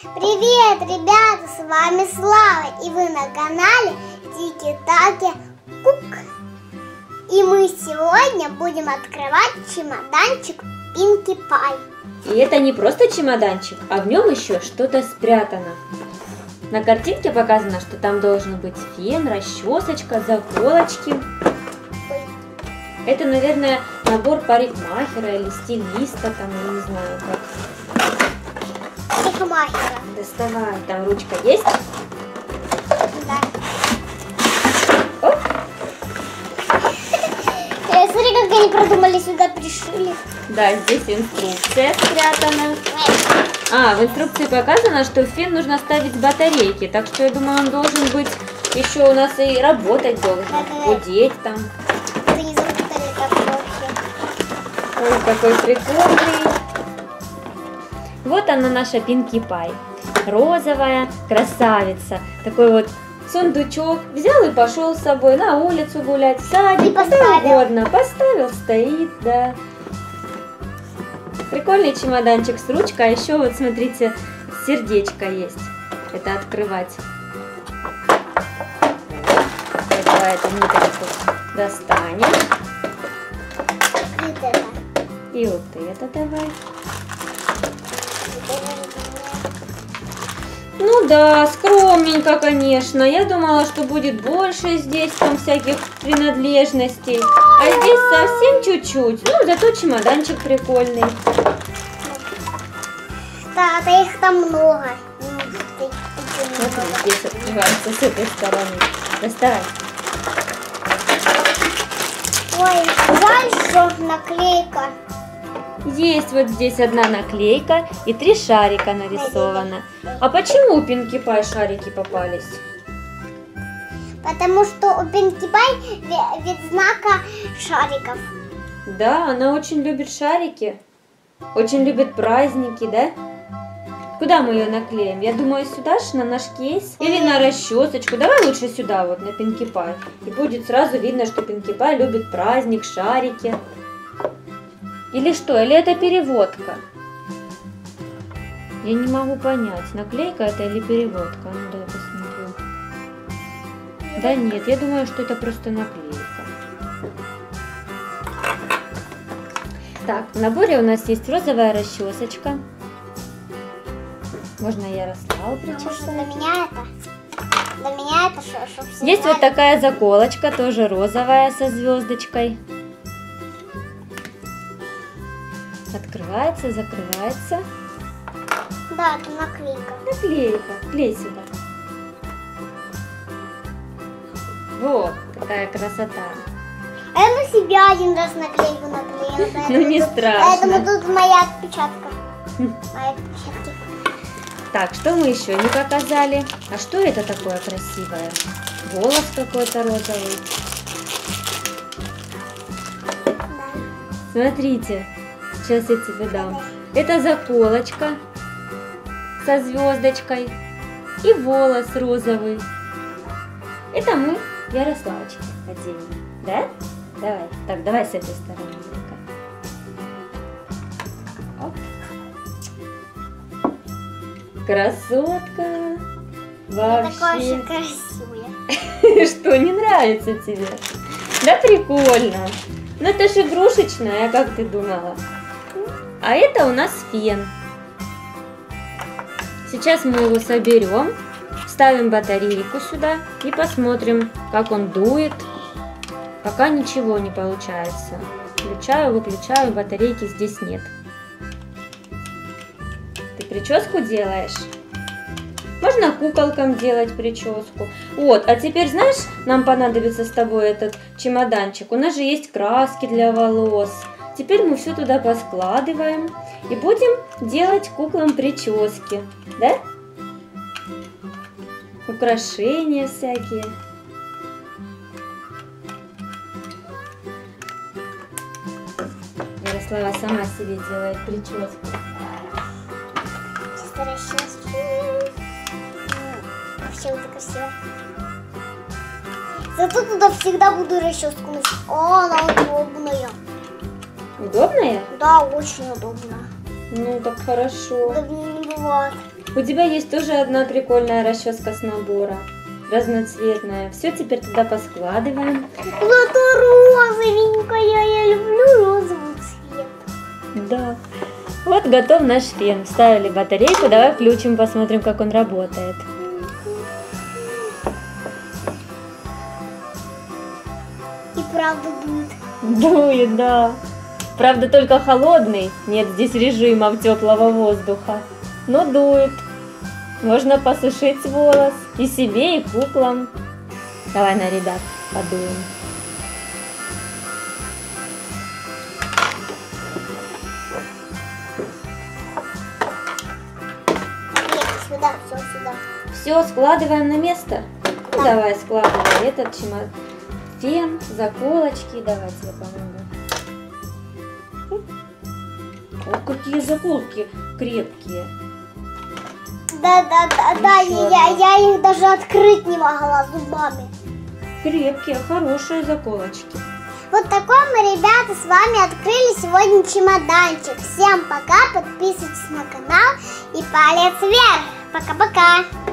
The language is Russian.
Привет, ребята, с вами Слава, и вы на канале Тики-Таки Кук. И мы сегодня будем открывать чемоданчик Пинки Пай. И это не просто чемоданчик, а в нем еще что-то спрятано. На картинке показано, что там должен быть фен, расчесочка, заколочки. Это, наверное, набор парикмахера или стилиста, там, я не знаю как. Парикмахера. Доставай, там ручка есть? Да. Оп, Э, смотри, как они продумали, сюда пришили. да, здесь инструкция спрятана. А, в инструкции показано, что в фен нужно ставить батарейки, так что я думаю, он должен быть еще у нас и работать должен, Ага. гудеть там. Ой, какой прикольный. Вот она наша Пинки Пай. Розовая красавица. Такой вот сундучок. Взял и пошел с собой на улицу гулять, в садик, И поставил. угодно. Поставил, стоит, да. Прикольный чемоданчик с ручкой. А еще вот смотрите, сердечко есть. Это открывать. Давай эту ниточку это. И вот это давай. Ну да, скромненько, конечно. Я думала, что будет больше здесь там всяких принадлежностей. А здесь совсем чуть-чуть. Ну, зато чемоданчик прикольный. Да, да их там много. Вот он здесь открывается с этой стороны. Доставай. Ой, жаль, что наклейка. Есть вот здесь одна наклейка и три шарика нарисовано. А почему у Пинки Пай шарики попались? Потому что у Пинки Пай вид знака шариков. Да, она очень любит шарики. Очень любит праздники, да? Куда мы ее наклеим? Я думаю, сюда ж, на наш кейс. Или на расчесочку. Давай лучше сюда, вот, на Пинки Пай. И будет сразу видно, что Пинки Пай любит праздник, шарики. Или что? Или это переводка? Я не могу понять, наклейка это или переводка. Ну да, я посмотрю. Да нет, я думаю, что это просто наклейка. Так, в наборе у нас есть розовая расчесочка. Можно Ярославу что причесать. для меня это... Для меня это что, Есть вот такая заколочка, тоже розовая со звездочкой. Открывается, закрывается. Да, это наклейка. Наклейка. Клей сюда. Вот, какая красота. А я на себя один раз наклейку наклеила. Ну, не страшно. Поэтому тут моя отпечатка. Мои отпечатки. Так, что мы еще не показали? А что это такое красивое? Волос какой-то розовый. Смотрите, сейчас я тебе дам. Это заколочка со звездочкой и волос розовый. Это мы Ярославочке оденем, да? Давай. Так, давай с этой стороны. Оп. Красотка. Я Вообще. очень красивая. Что, не нравится тебе? Да прикольно. Ну это же игрушечная, как ты думала? А это у нас фен. Сейчас мы его соберем, ставим батарейку сюда и посмотрим, как он дует. Пока ничего не получается. Включаю, выключаю, батарейки здесь нет. Ты прическу делаешь? Можно куколкам делать прическу. Вот, а теперь, знаешь, нам понадобится с тобой этот чемоданчик. У нас же есть краски для волос. Теперь мы все туда поскладываем и будем делать куклам прически. Да? Украшения всякие. Ярослава сама себе делает прическу. Красиво. Зато туда всегда буду расческу носить. О, она удобная. Удобная? Да, очень удобно. Ну, так хорошо. Удобнее не бывает. У тебя есть тоже одна прикольная расческа с набора. Разноцветная. Все теперь туда поскладываем. Зато розовенькая, я люблю розовый цвет. Да. Вот готов наш фен. Вставили батарейку. Давай включим, посмотрим, как он работает. И правда дует. Дует, да. Правда, только холодный. Нет здесь режима теплого воздуха. Но дует. Можно посушить волос и себе, и куклам. Давай на ребят подуем. Сюда, все сюда. Все, складываем на место. Ну, давай складывай этот чемодан. Фен, заколочки. Давай тебе помогу. О, какие заколки крепкие. Да, да, да, да, я, одна. я их даже открыть не могла зубами. Крепкие, хорошие заколочки. Вот такой мы, ребята, с вами открыли сегодня чемоданчик. Всем пока, подписывайтесь на канал и палец вверх. Пока-пока.